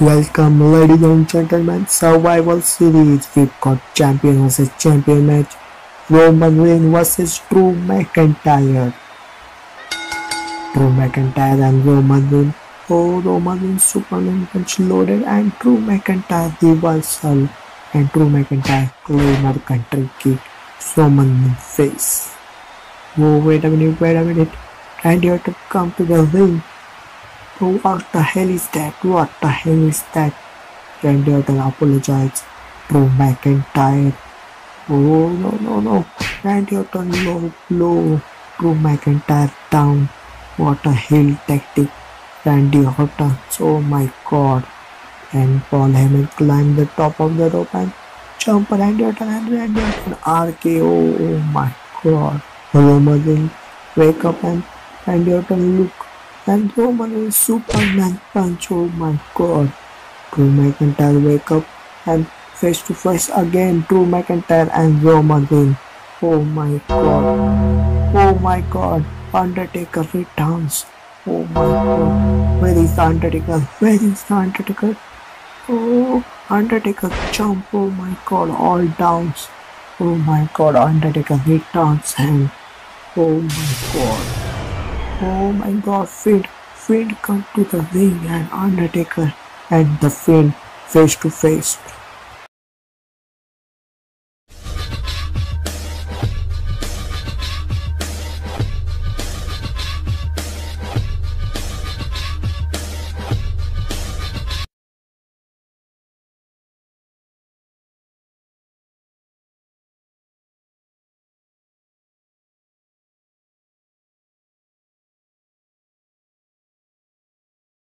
Welcome, ladies and gentlemen. Survival series. We've got champion versus champion match. Roman Reigns versus Drew McIntyre. Drew McIntyre and Roman Reigns. Oh, Roman Reigns Superman punch loaded and Drew McIntyre reversal and Drew McIntyre Claymore country kick. Roman Reigns face. Oh, wait a minute, wait a minute. And you have to come to the ring. What the hell is that? What the hell is that? Randy Orton apologized. Drew McIntyre. Oh no no no. Randy Orton low blow. Drew McIntyre down. What a heel tactic. Randy Orton. Oh my god. And Paul Heyman climbed the top of the rope and jump Randy Orton and Randy Orton RKO. Oh my god. Roman Reigns wake up and Randy Orton look and Roman is Superman punch. Oh my god. Drew McIntyre wake up and face to face again. Drew McIntyre and Roman Reigns. Oh my god. Oh my god. Undertaker returns. Oh my god. Where is the Undertaker? Where is the Undertaker? Oh, Undertaker jump. Oh my god. All downs. Oh my god. Undertaker returns and oh my god. Oh my god, Fiend, Fiend come to the ring and Undertaker and the Fiend face to face.